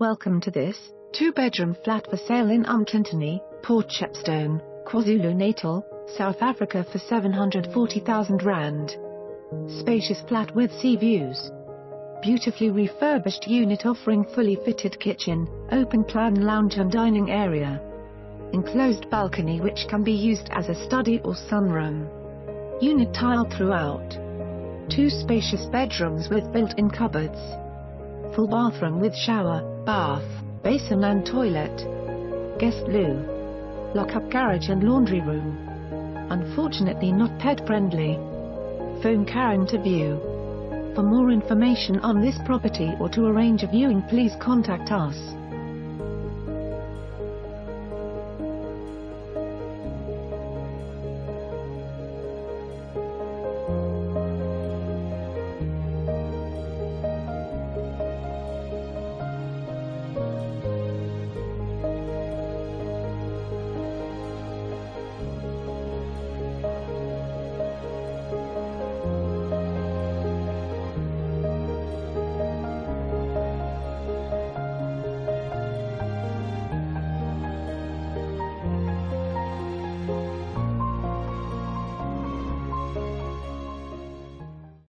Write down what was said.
Welcome to this two-bedroom flat for sale in Umtentweni, Port Shepstone, KwaZulu-Natal, South Africa for 740,000 rand. Spacious flat with sea views. Beautifully refurbished unit offering fully fitted kitchen, open plan lounge and dining area. Enclosed balcony which can be used as a study or sunroom. Unit tile throughout. Two spacious bedrooms with built-in cupboards. Full bathroom with shower, bath, basin and toilet. Guest loo. Lock-up garage and laundry room. Unfortunately not pet-friendly. Phone Karen to view. For more information on this property or to arrange a viewing please contact us.